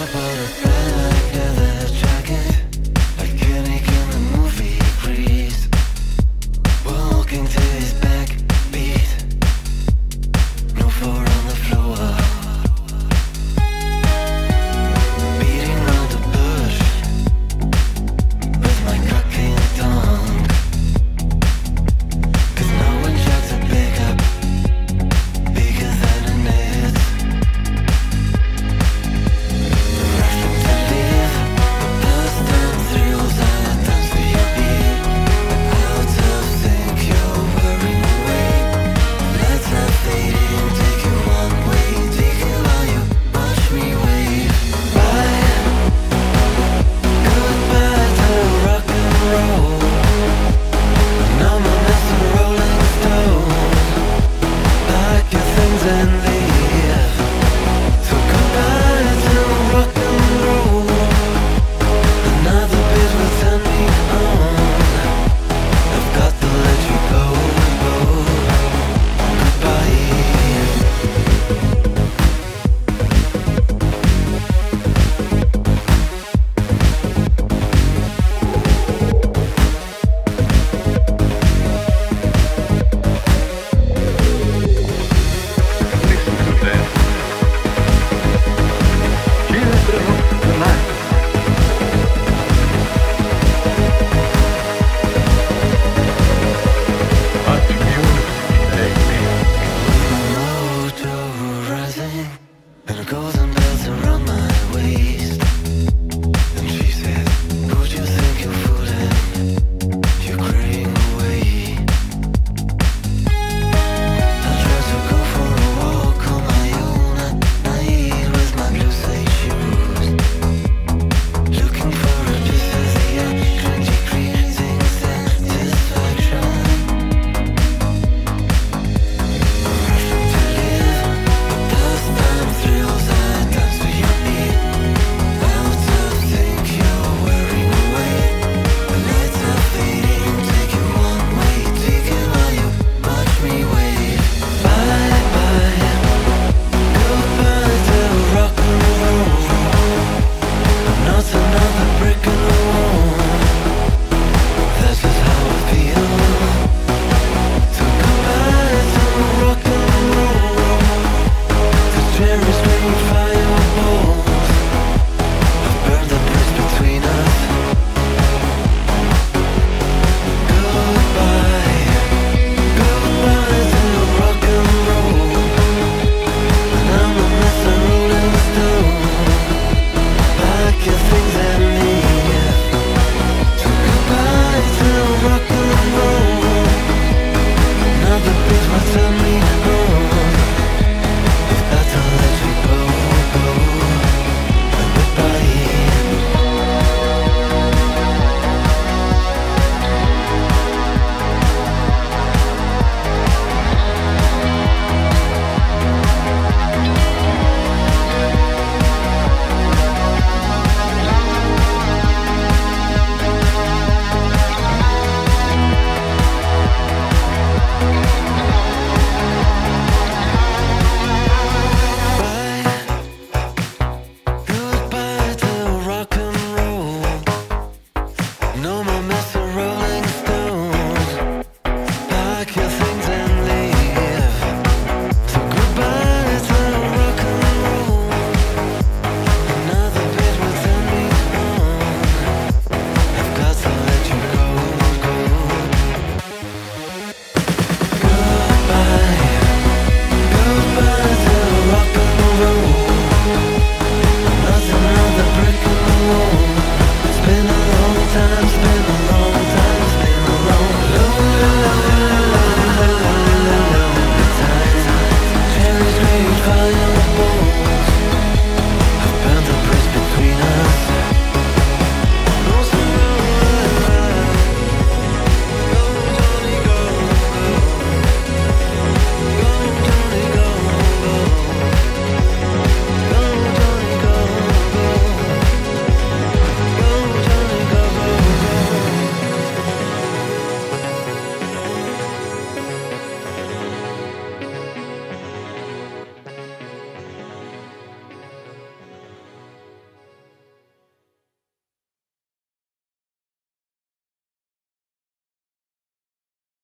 the border. And her golden bells around my waist. And she said